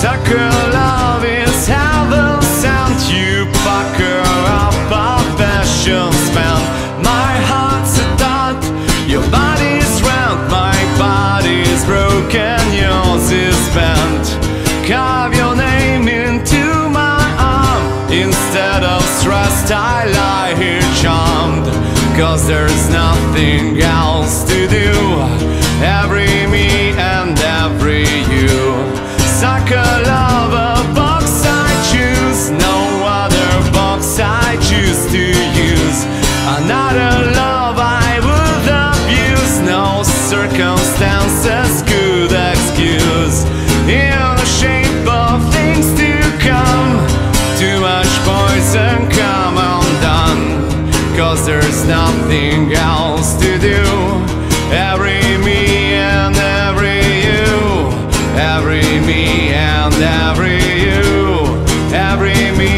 Tucker love is heaven sent. You pucker up a fashion span My heart's a dot. Your body's round. My body's broken. Yours is bent. Carve your name into my arm. Instead of stressed I lie here charmed. Cause there's nothing else to do. Every Another love I would abuse, no circumstances could excuse. In the shape of things to come, too much poison come undone. Cause there's nothing else to do. Every me and every you. Every me and every you. Every me.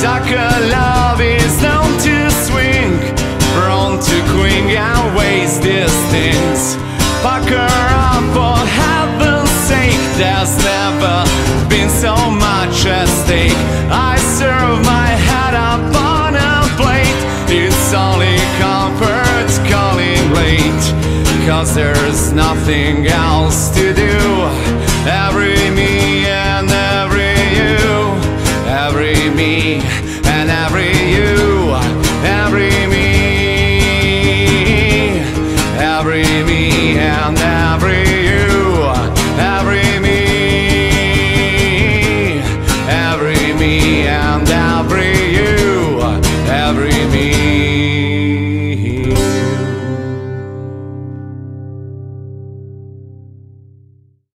Sucker Pucker up for heaven's sake. There's never been so much at stake. I serve my head up on a plate. It's only comfort calling late. Cause there's nothing else to do. Every me